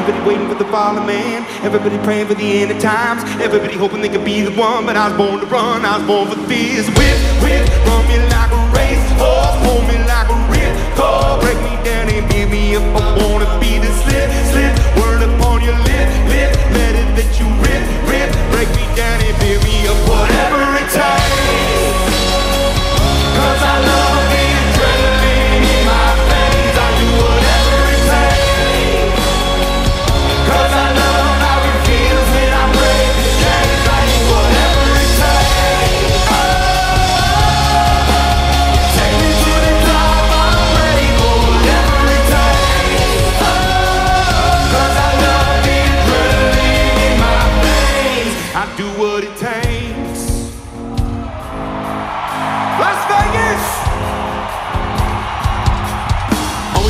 Everybody waiting for the fallen man. Everybody praying for the end of times. Everybody hoping they could be the one. But I was born to run, I was born for this. Whip, whip, run me like a race horse, pull me like a rip cord. Break me down and beat me up.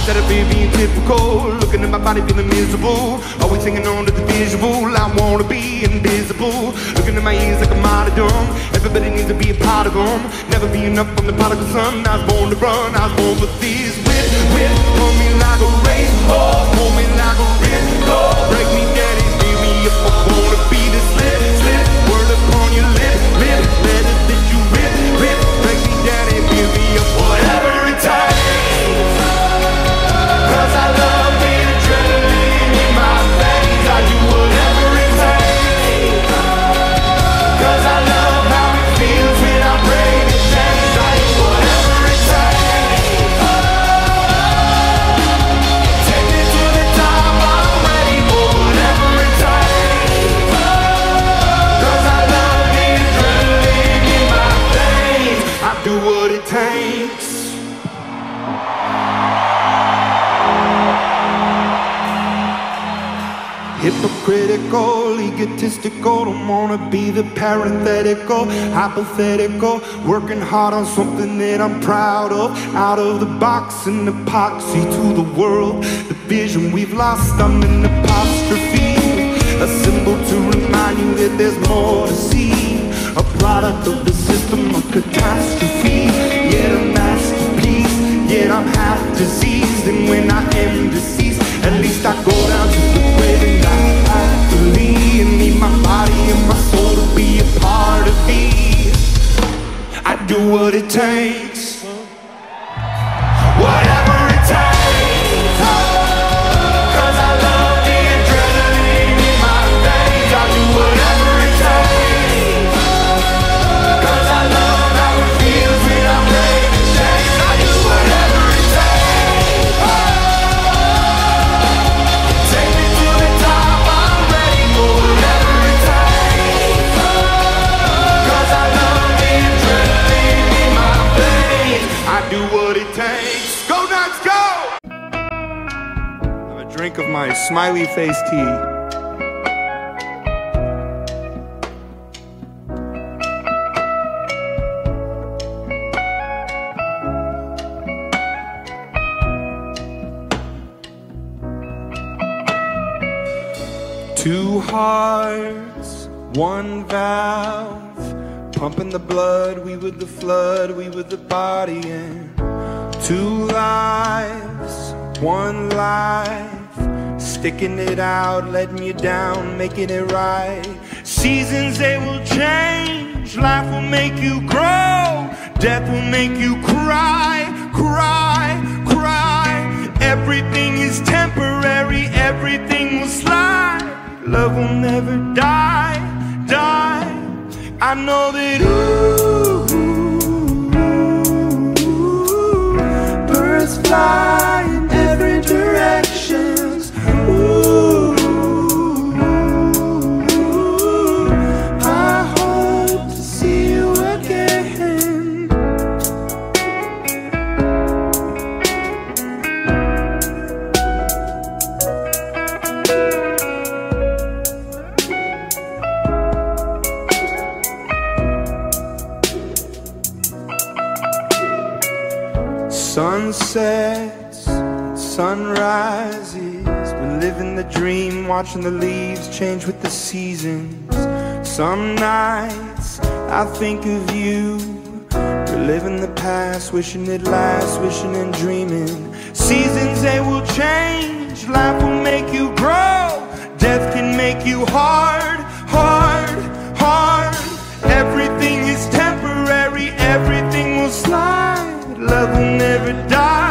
Out of fear being typical. Looking at my body feeling miserable. Always hanging on to the visual. I wanna be invisible. Looking at my ears like a martyrdom. Everybody needs to be a part of them. Never be enough from the prodigal son. I was born to run. I was born for this. Whip, whip, pull me like a race horse. Pull me like a ripcord. Break me down I love egotistical, don't wanna be the parenthetical, hypothetical, working hard on something that I'm proud of. Out of the box, an epoxy to the world. The vision we've lost, I'm an apostrophe. A symbol to remind you that there's more to see. A product of the system of catastrophe. Yet a masterpiece, yet I'm half diseased. And when I am deceased, at least I go down to the of me. I do what it takes. Drink of my smiley face tea. Two hearts, one valve. Pumping the blood, we were the flood, we were the body, and two lives, one life. Sticking it out, letting you down, making it right. Seasons they will change, life will make you grow, death will make you cry, cry, cry. Everything is temporary, everything will slide. Love will never die, die. I know that ooh, birds fly Sunsets, sunrises. We're living the dream, watching the leaves change with the seasons. Some nights I think of you, Reliving the past, wishing it lasts, wishing and dreaming. Seasons they will change, life will make you grow. Death can make you hard, hard, hard. Everything is temporary, everything will slide. Love will never die,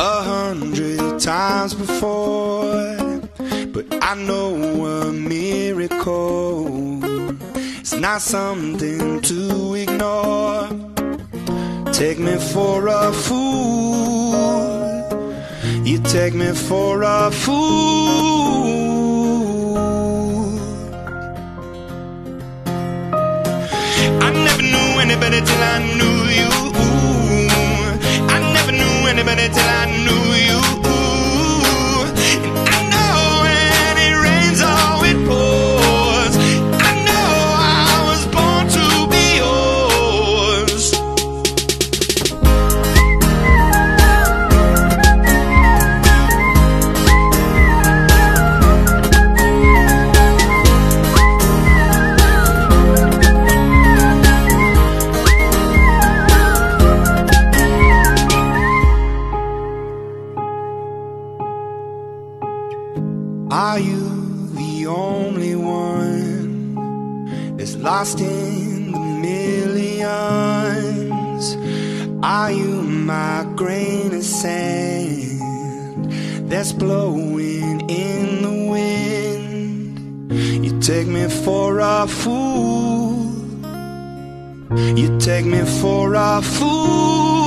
a hundred times before, but I know a miracle. It's not something to ignore. Take me for a fool. You take me for a fool. I never knew any better till I knew you. Knew till I knew you. That's blowing in the wind? You take me for a fool. You take me for a fool.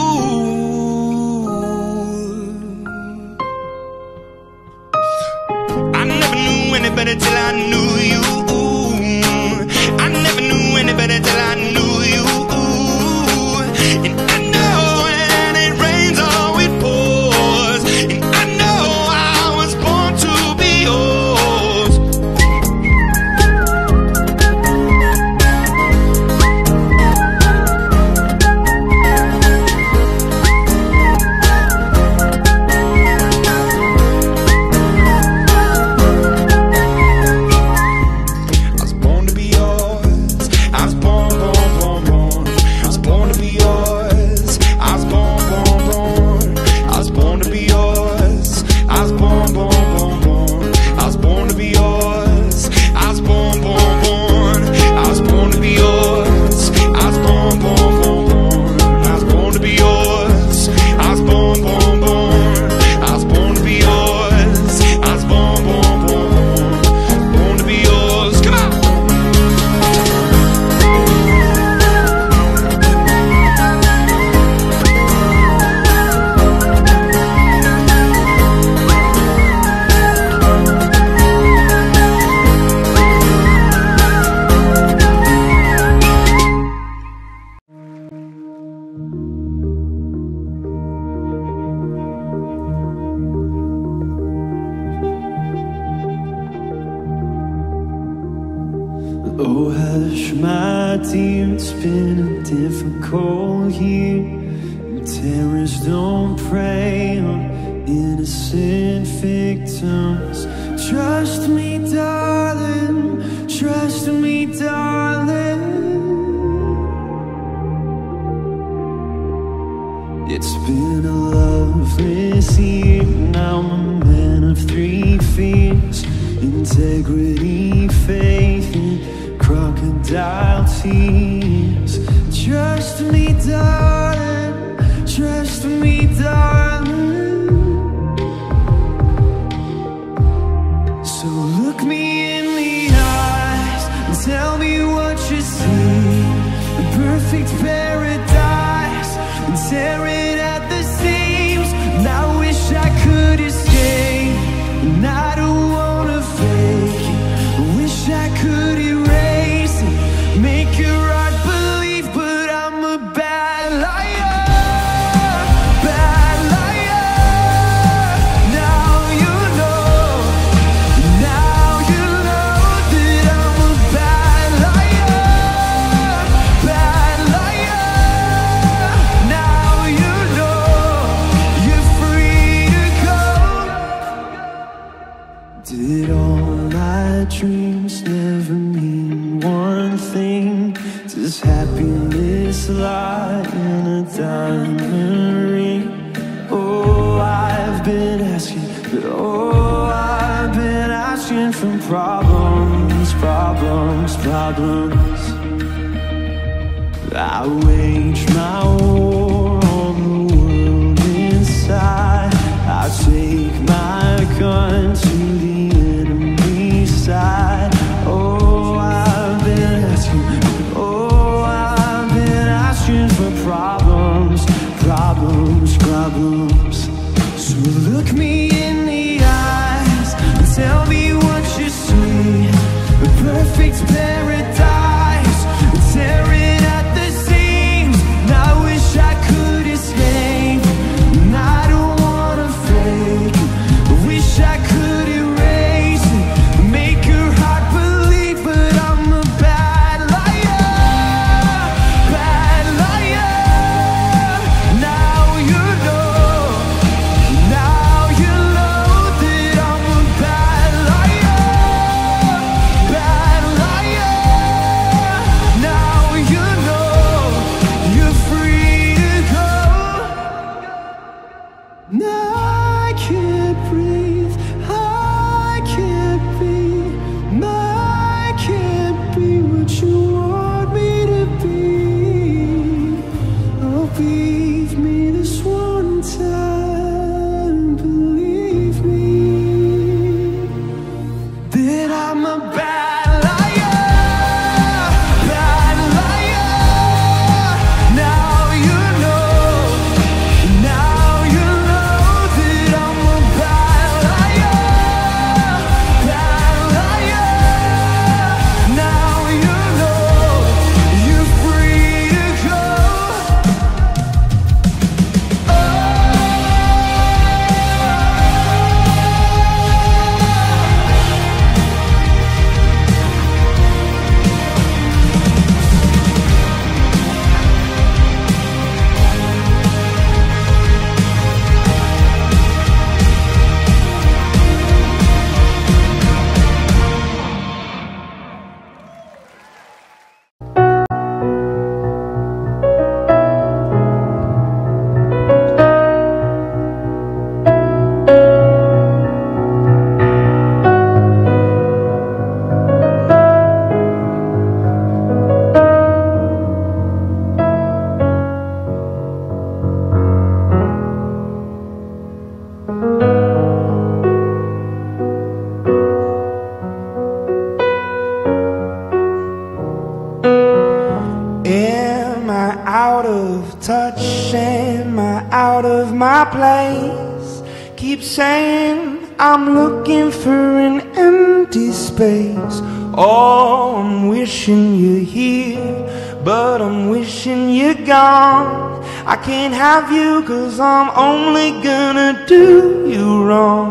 have you Cause I'm only gonna do you wrong.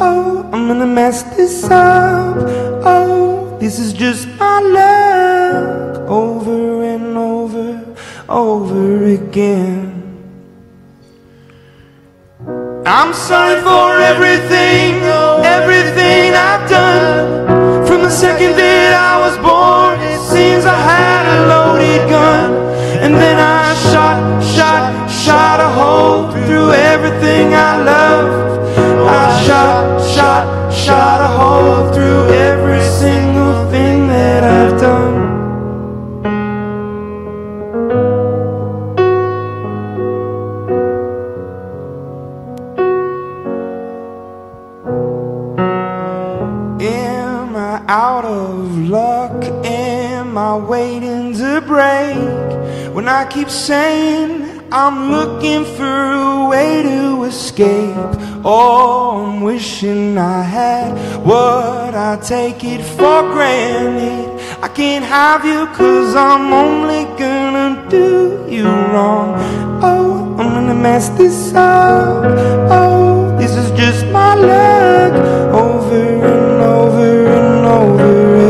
Oh, I'm gonna mess this up. Oh, this is just my luck. Over and over, over again. keep saying I'm looking for a way to escape. Oh, I'm wishing I had what I take it for granted. I can't have you cause I'm only gonna do you wrong. Oh, I'm gonna mess this up. Oh, this is just my luck over and over and over.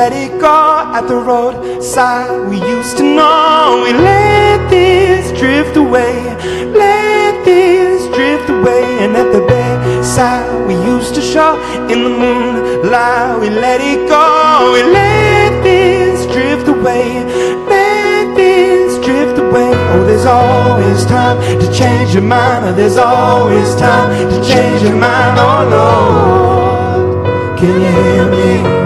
let it go at the roadside. We used to know we let this drift away, let this drift away. And at the bedside, we used to show in the moonlight. We let it go, we let this drift away, let this drift away. Oh, there's always time to change your mind. Oh, there's always time to change your mind. Oh Lord, can you hear me?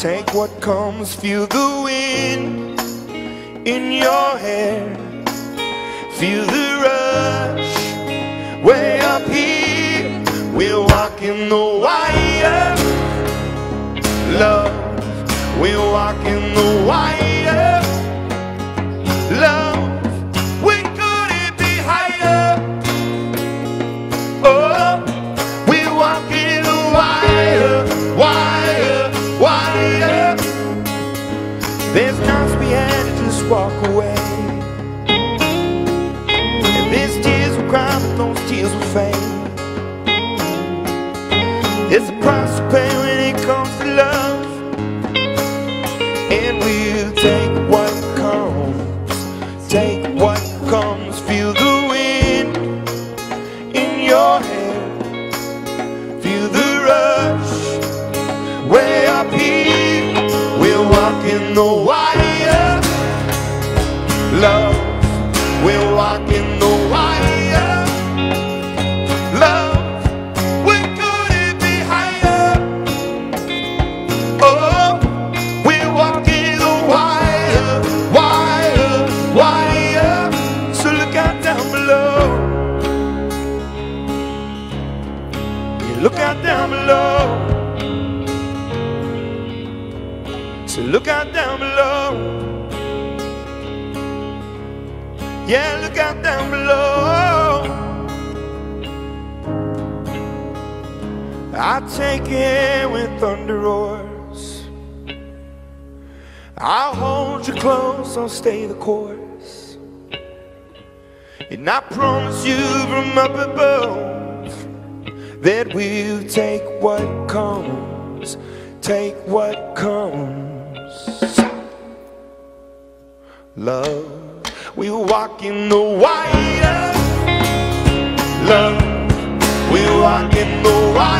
Take what comes, feel the wind in your hair. Feel the rush way up here. We're walking the wire. Love, we're walking the wire. walk away. And these tears will cry, but those tears will fade. It's a price to pay I take it when thunder roars. I'll hold you close, I'll stay the course. And I promise you from up above that we'll take what comes, take what comes. Love, we'll walk in the white. Love, we we'll walk in the white.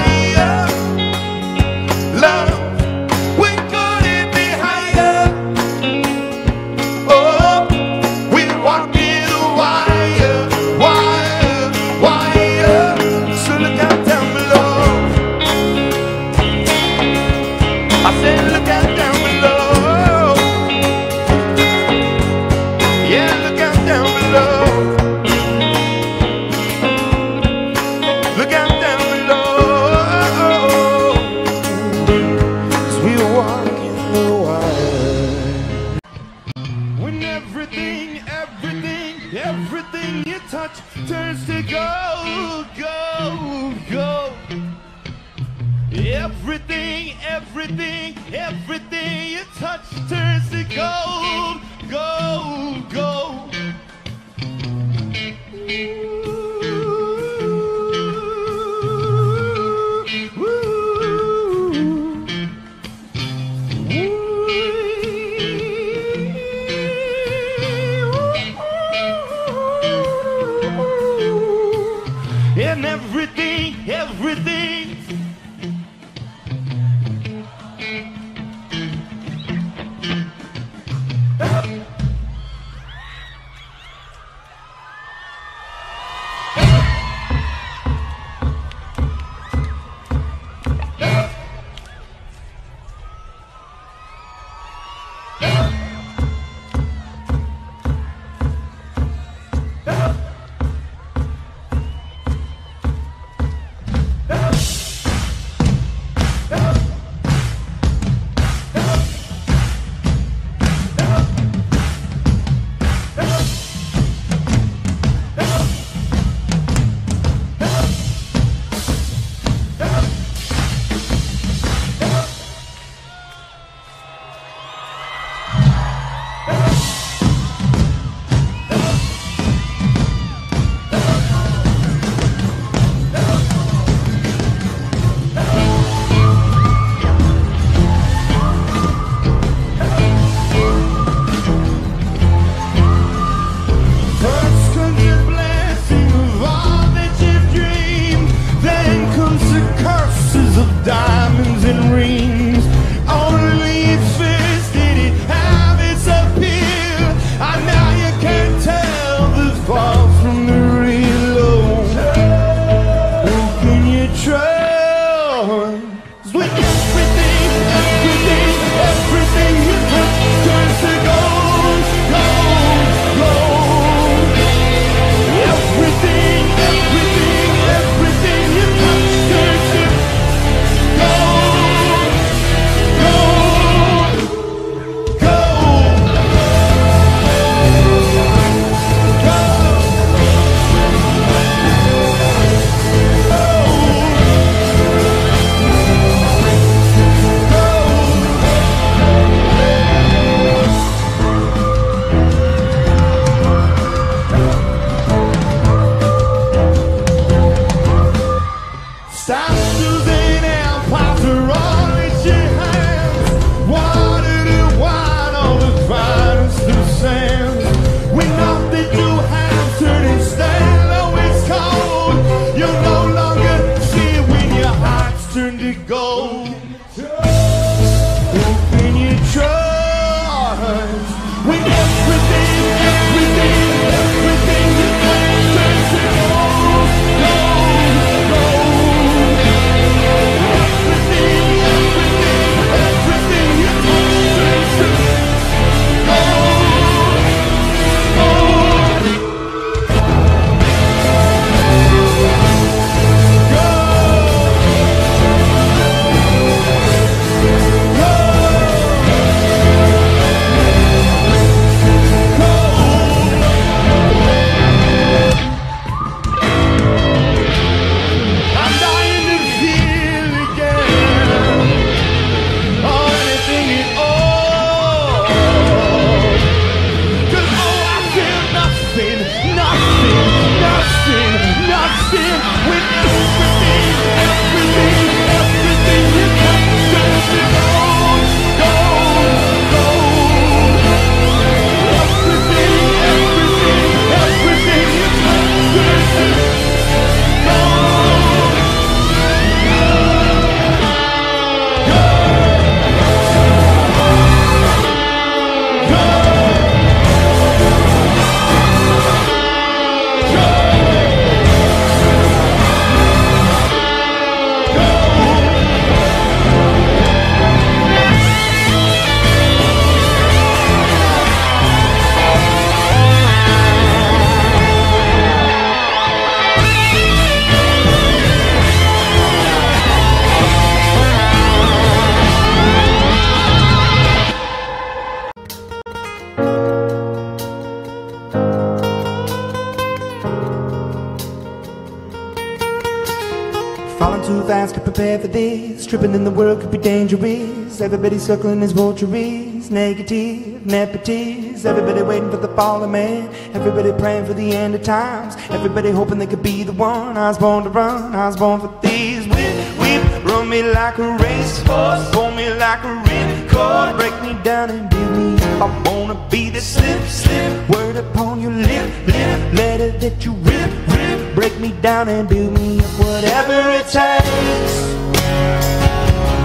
For this. Tripping in the world could be dangerous. Everybody circling his vultures. Negative, nepotist. Everybody waiting for the fallen man. Everybody praying for the end of times. Everybody hoping they could be the one. I was born to run. I was born for these. Whip, whip, run me like a racehorse. Pull me like a ripcord. Break me down and build me up. I wanna be the slip, slip. Word upon your lip, lip. Letter that you rip, rip. Break me down and build me up. Whatever it takes.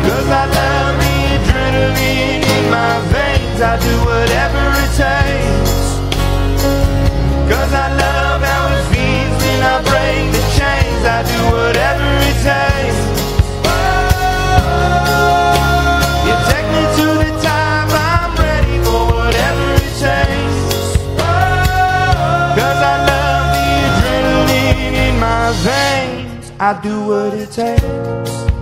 Cause I love the adrenaline in my veins. I do whatever it takes. Cause I love how it feels when I break the chains. I do whatever it takes. You take me to the I'm ready for whatever it takes. Cause I love the adrenaline in my veins. I do what it takes.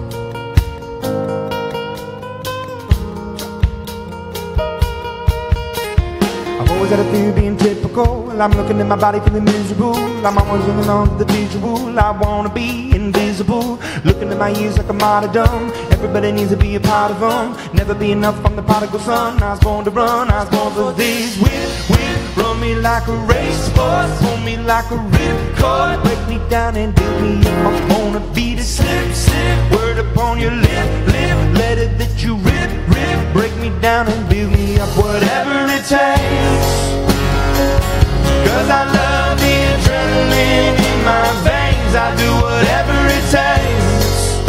Had a fear being typical. I'm looking at my body feeling miserable. I'm always looking on the visual. I wanna be invisible. Looking at my years like a martyrdom. Everybody needs to be a part of them. Never be enough from the prodigal son. I was born to run. I was born for these. Whip, whip, run me like a racehorse. Pull me like a ripcord. Break me down and do me up. I wanna be the slip, slip. Word upon your lip, lip. Let it that you me down and build me up. Whatever it takes. Cause I love the adrenaline in my veins. I do whatever it takes.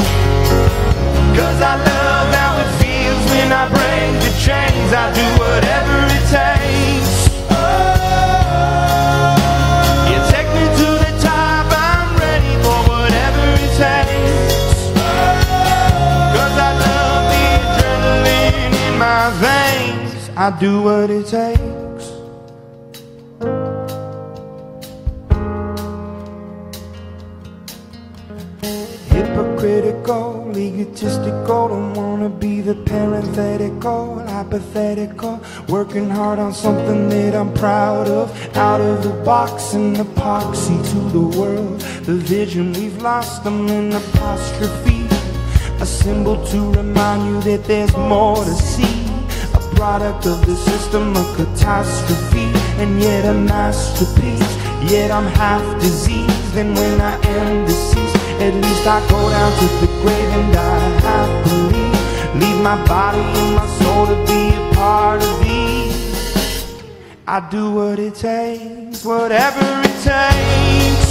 Cause I love how it feels when I break the chains. I do whatever it takes. I do what it takes. Hypocritical, egotistical, don't wanna be the parenthetical, hypothetical. Working hard on something that I'm proud of. Out of the box, an epoxy to the world. The vision we've lost, I'm an apostrophe. A symbol to remind you that there's more to see. Product of the system, a catastrophe, and yet a masterpiece. Yet I'm half diseased, and when I am deceased, at least I go down to the grave and die happily. Leave my body and my soul to be a part of these. I do what it takes, whatever it takes.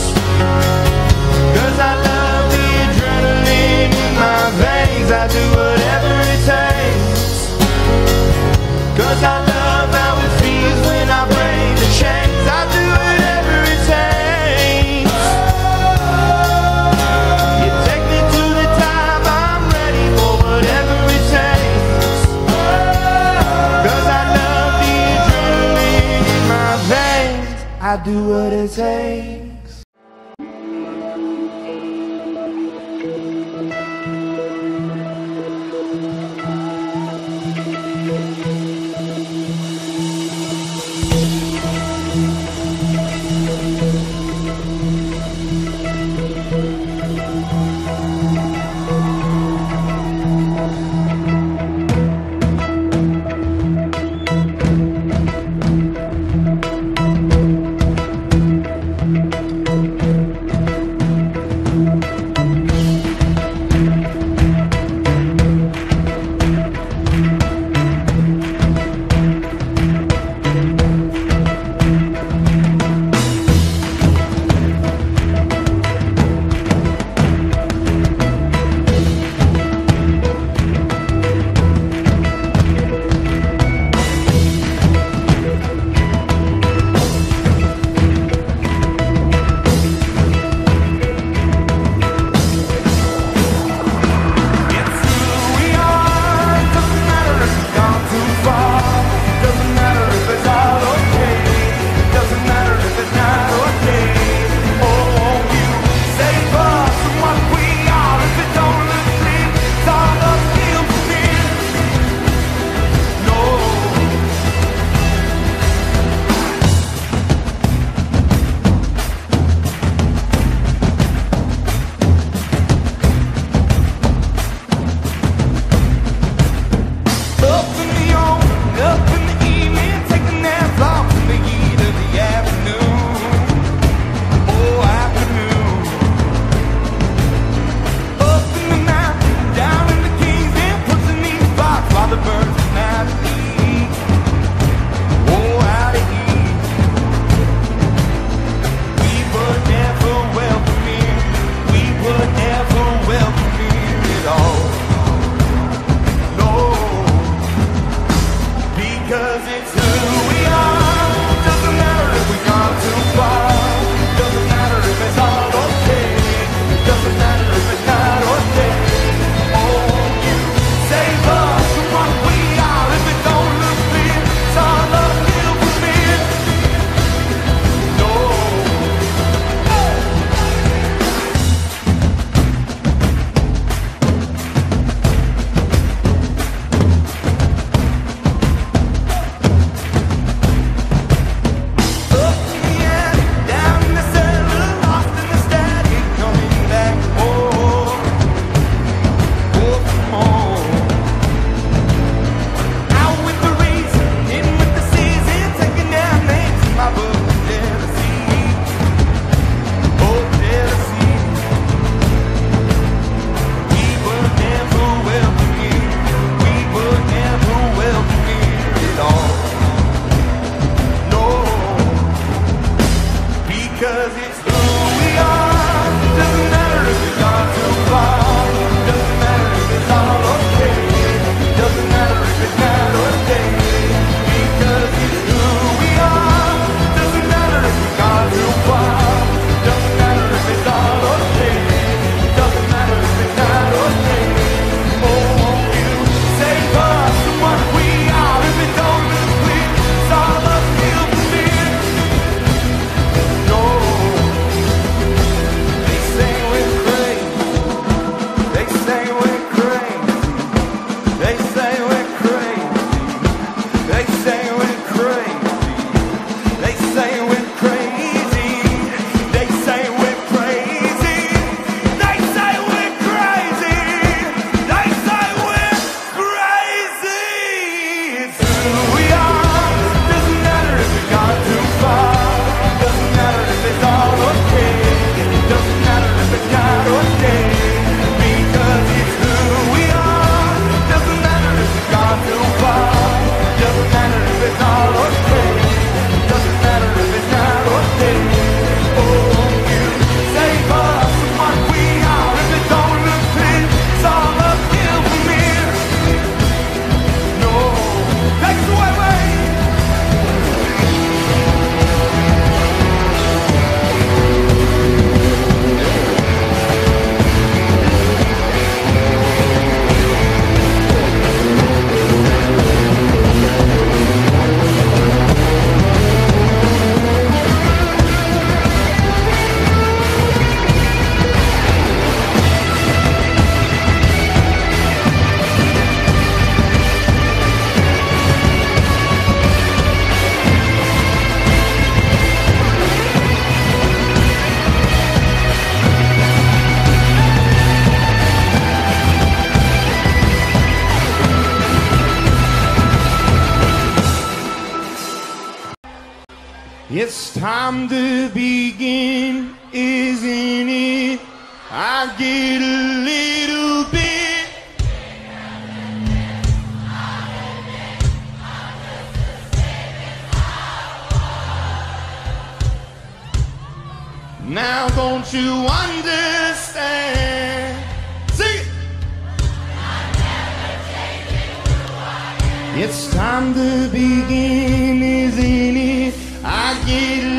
Cause I love the adrenaline in my veins. I do whatever it takes. I love how we feel when I bring the shame I do whatever it takes You take me to the top, I'm ready for whatever it takes. I love the drumming in my veins. I do what it takes. It's time to begin, isn't it? I get a little bit. Now don't you understand? Sing it. It's time to begin, isn't it? You.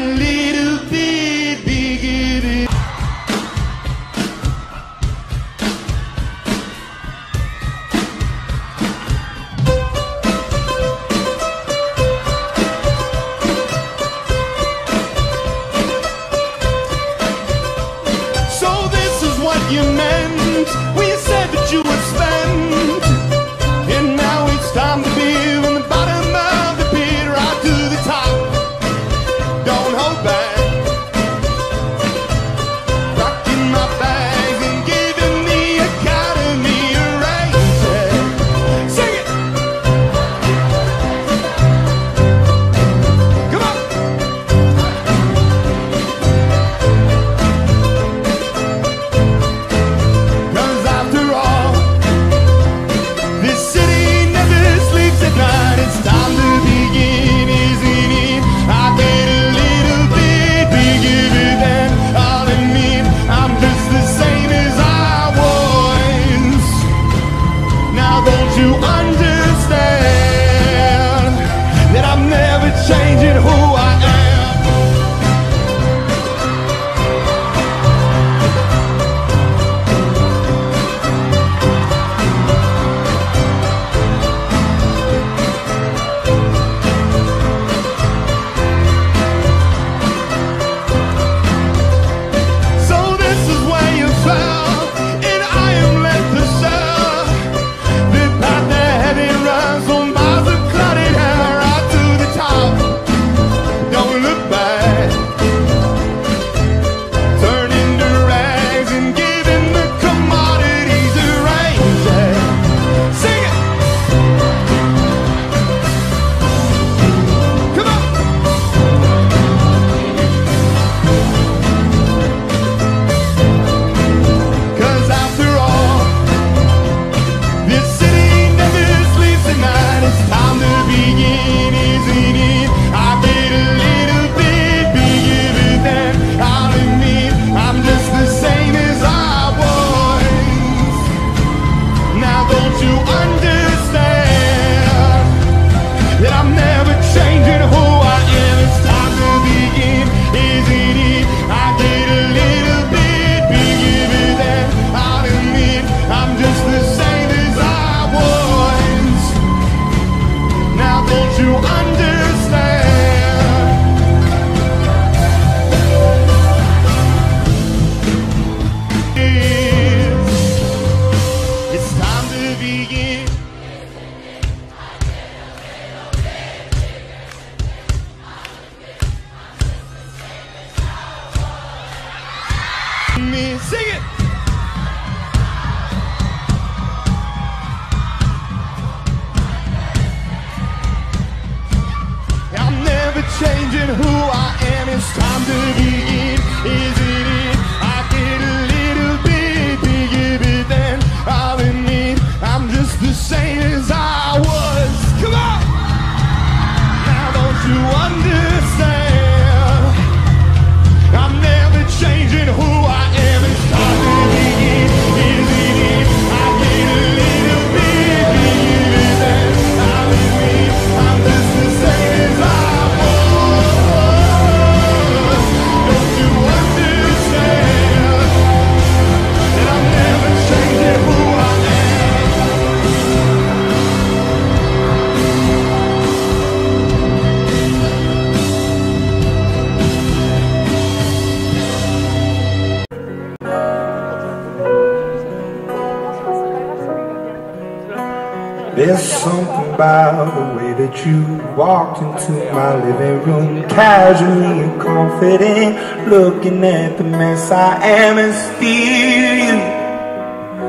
you walked into my living room casually and confident, looking at the mess I am, and still you,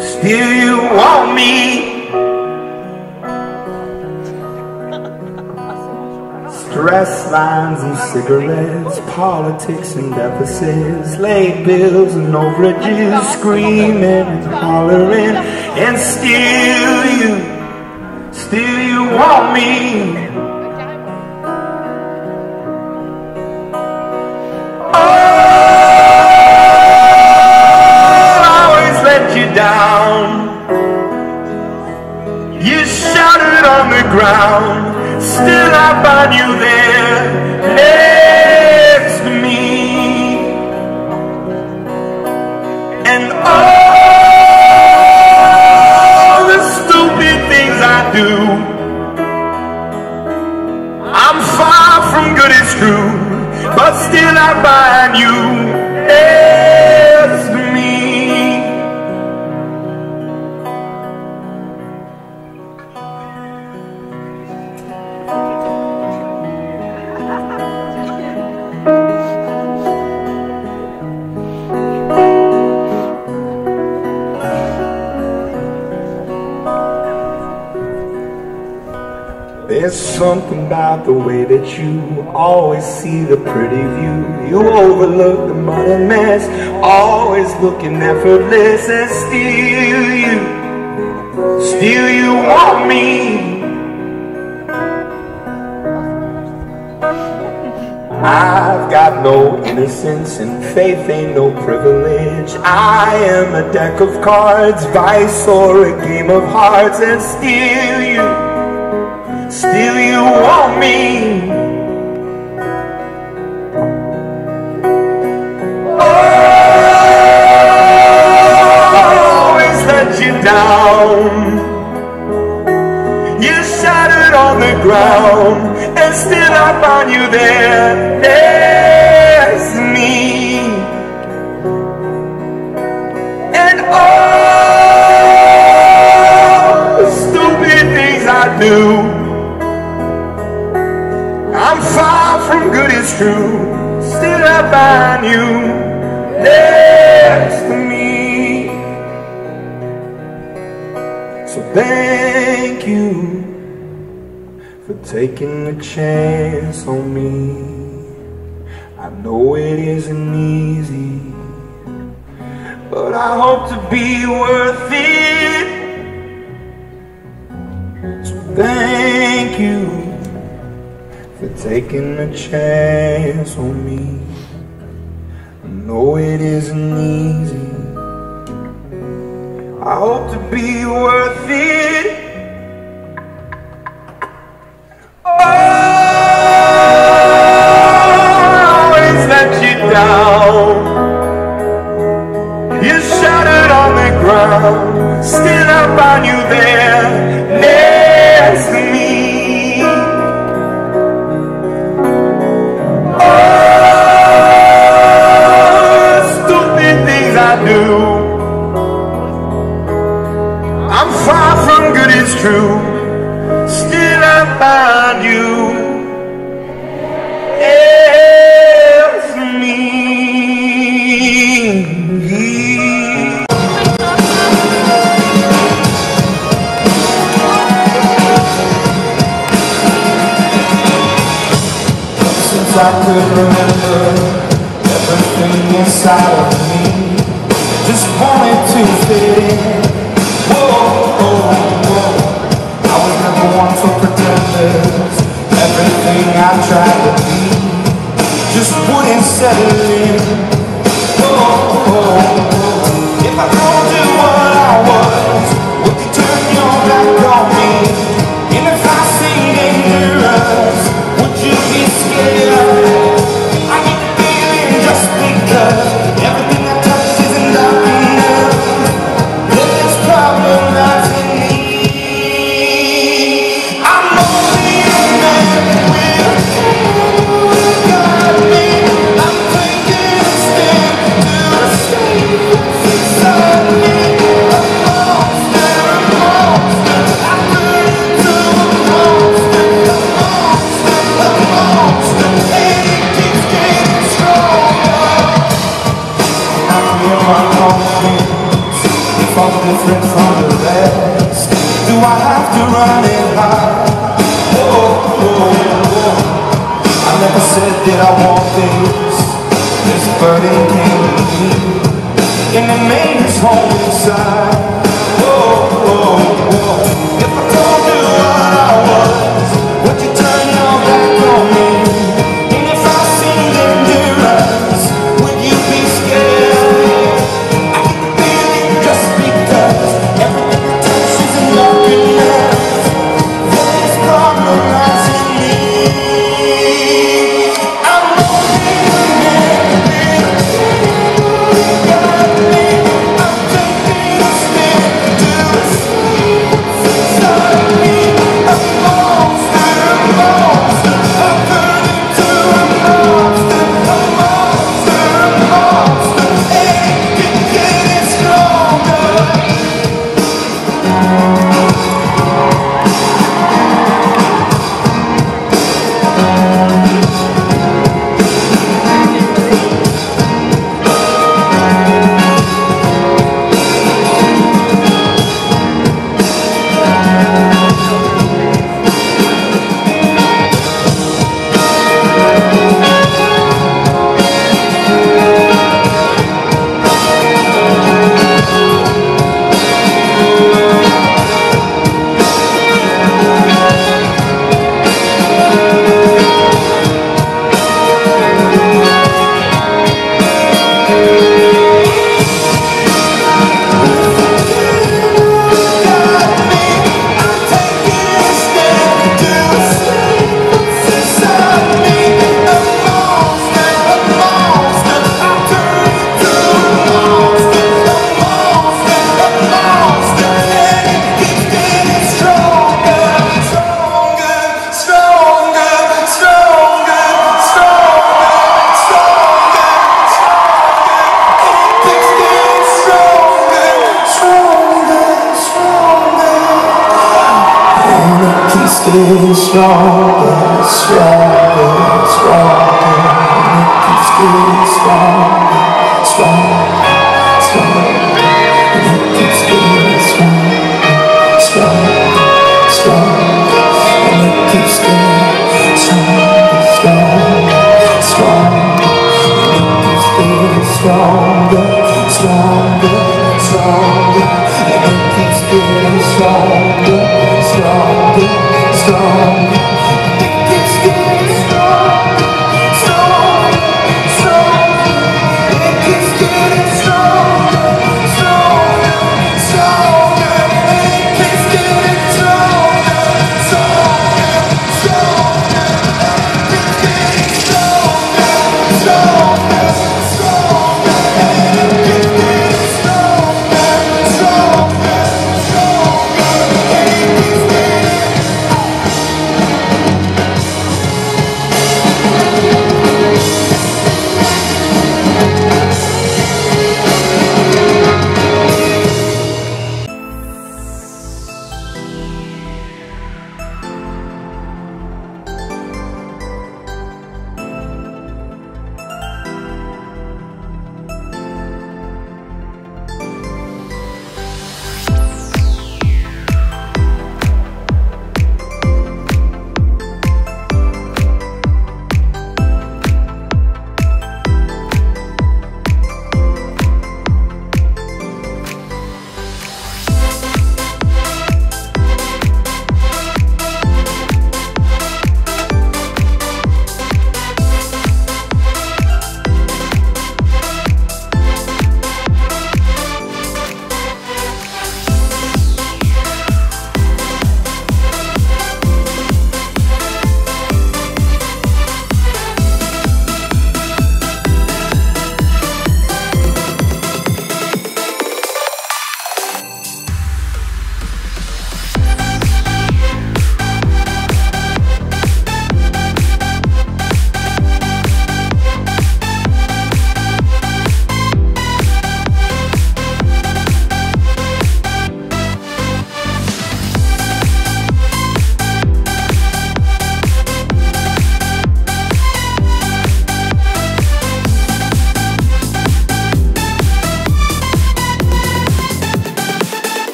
still you want me. Stress lines and cigarettes, politics and deficits, late bills and overages, screaming and hollering, and still you still you want me. Something about the way that you always see the pretty view. You overlook the mud and mess, always looking effortless, and still you, still you want me. I've got no innocence and faith ain't no privilege. I am a deck of cards, vice or a game of hearts, and still you. Still you want me. Oh, Always let you down? You shattered on the ground And still I find you there. Next me. And all the stupid things I do I'm far from good, it's true. Still I find you next to me. So thank you for taking a chance on me. I know it isn't easy, but I hope to be worth it. So thank you for taking a chance on me. I know it isn't easy. I hope to be worth it.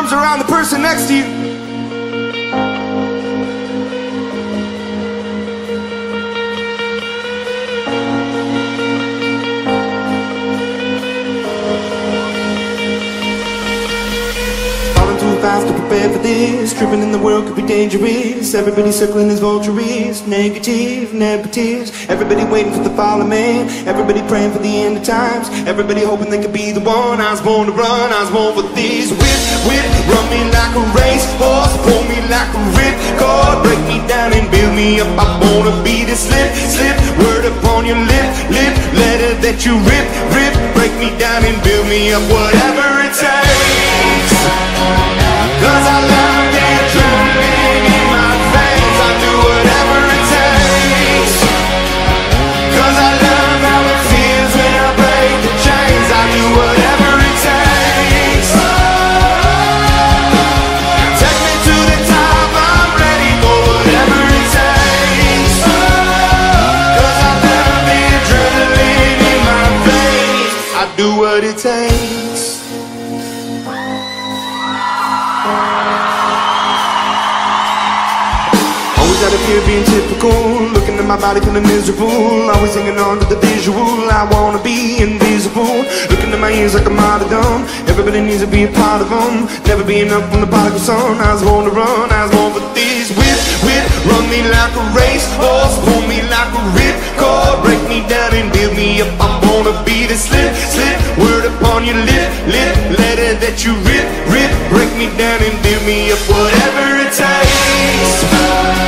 Arms around the person next to you. Falling too fast to prepare for this. Tripping in the world could be dangerous. Everybody circling his vultures. Negative, negatives. Everybody waiting for the fallen man. Everybody praying for the end of times. Everybody hoping they could be the one. I was born to run. I was born for this. Whip, whip, run me like a race horse. Pull me like a rip cord. Break me down and build me up. I wanna be the slip, slip. Word upon your lip, lip. Letter that you rip, rip. Break me down and build me up. Whatever it takes. Cause I love the adrenaline Of being typical. Looking at my body feeling miserable. Always hanging on to the visual. I wanna be invisible. Looking at my ears like I'm out of dumb Everybody needs to be a part of them Never be enough from the prodigal son I was born to run, I was born for this. Whip, whip, run me like a race horse. Pull me like a rip cord Break me down and build me up. I'm gonna be the slip, slip. Word upon your lip, lip. Letter that you rip, rip. Break me down and build me up. Whatever it takes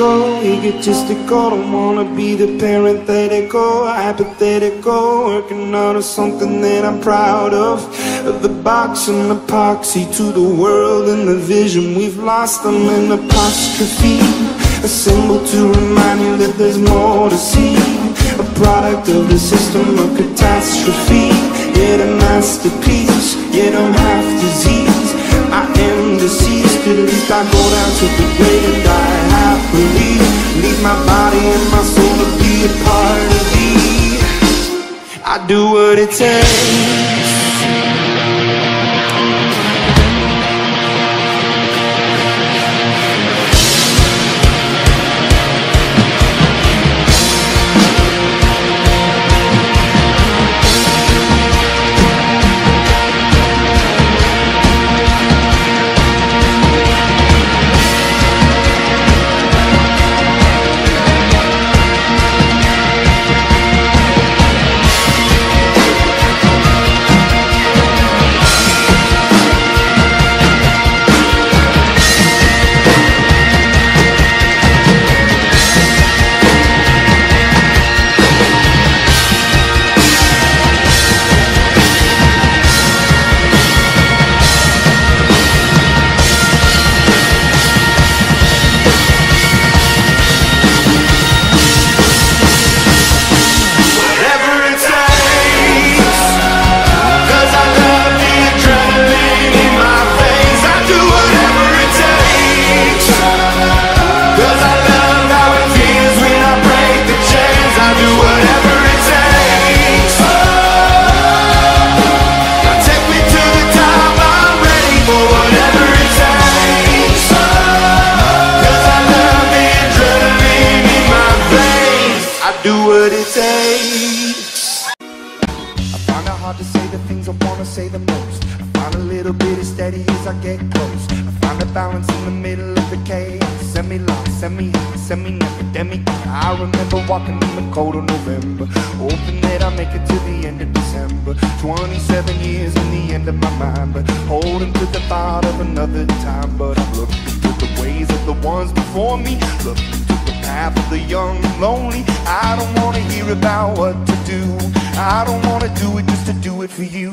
Hypocritical, egotistical Don't wanna be the parenthetical Hypothetical, working out of something that I'm proud of. The box and epoxy to the world and the vision We've lost. Them in apostrophe A symbol to remind you that there's more to see. A product of the system of catastrophe. Yet a masterpiece, yet I'm half disease I am deceased, at least I go down to the grave and die my body and my soul to be a part of thee I do what it takes about what to do. I don't wanna do it just to do it for you.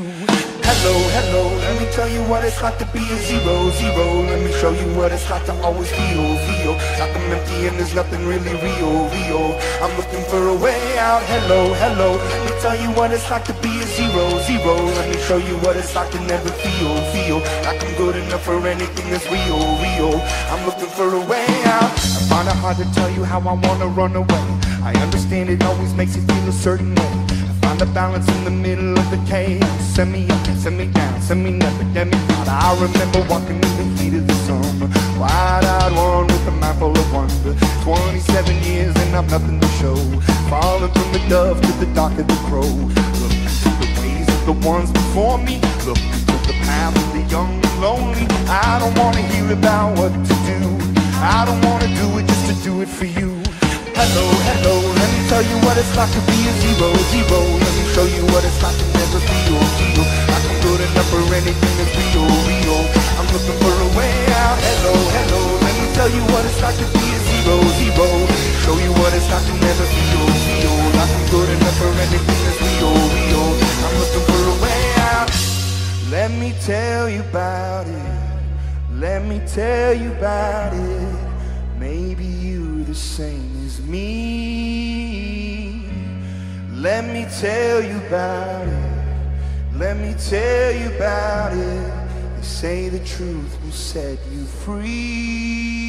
Hello, hello, let me tell you what it's like to be a zero, zero. Let me show you what it's like to always feel, feel like I'm empty and there's nothing really real, real. I'm looking for a way out. Hello, hello, let me tell you what it's like to be a zero, zero. Let me show you what it's like to never feel, feel like I'm good enough for anything that's real, real. I'm looking for a way out. I find it hard to tell you how I wanna run away. I understand it always makes you feel a certain way. I find the balance in the middle of the chaos. Send me up, send me down, send me never, get me out. I remember walking in the heat of the summer, wide-eyed one with a full of wonder. 27 years and I've nothing to show. Falling from the dove to the dark of the crow. Looking to the ways of the ones before me. Look to the path of the young and lonely. I don't wanna hear about what to do. I don't wanna do it just to do it for you. Hello, hello, let me tell you what it's like to be a zero, zero. Let me show you what it's like to never feel, feel like I'm good enough for anything that's real, real. I'm looking for a way out. Hello, hello, let me tell you what it's like to be a zero, zero. Show you what it's like to never feel, feel like I'm good enough for anything that's real, real. I'm looking for a way out. Let me tell you about it. Let me tell you about it. Maybe you the same me. Let me tell you about it. Let me tell you about it. They say the truth will set you free.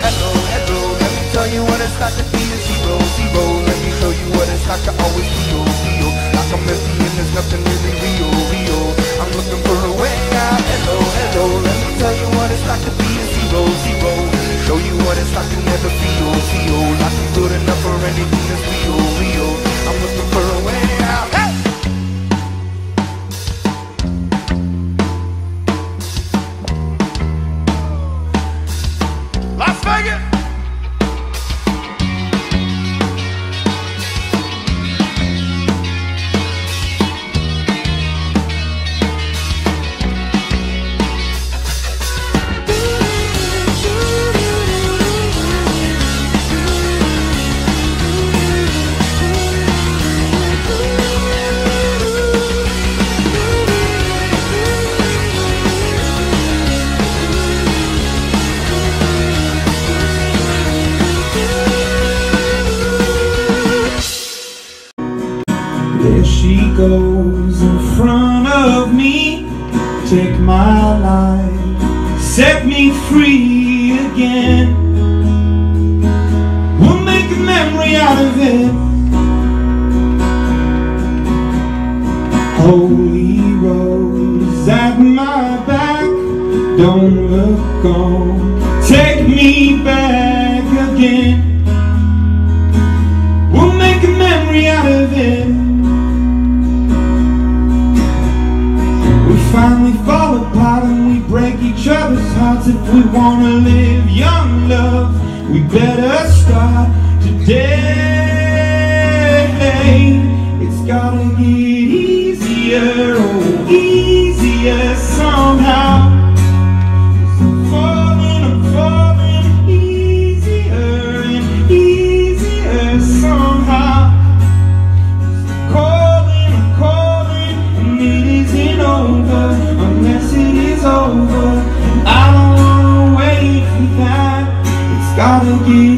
Hello, hello, let me tell you what it's like to be a zero, zero. Let me show you what it's like to always feel, feel like I'm empty and there's nothing really real, real. I'm looking for a way out. Hello, hello, let me tell you what it's like to be a zero, zero. Show you what it's like to never feel, feel like I'm good enough for anything that's real, real. I'm looking for a way out. Holy rose at my back. Don't look on. Take me back again. We'll make a memory out of it. We finally fall apart and we break each other's hearts. If we wanna live young, love, we better start today. It's gotta get easier, oh, easier somehow. Over. I don't wanna wait for that. It's gotta get